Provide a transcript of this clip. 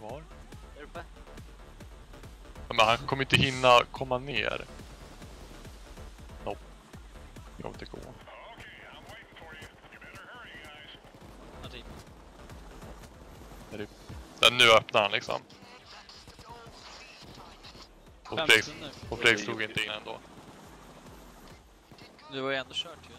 kvar. Där uppe. Ja, Men han kommer inte hinna komma ner. Nope. jag vill inte gå. Ja. Typ. Den nu öppnar han liksom. Och Flex, Fredrik, och slog inte in ändå. Du var ju ändå kört ju.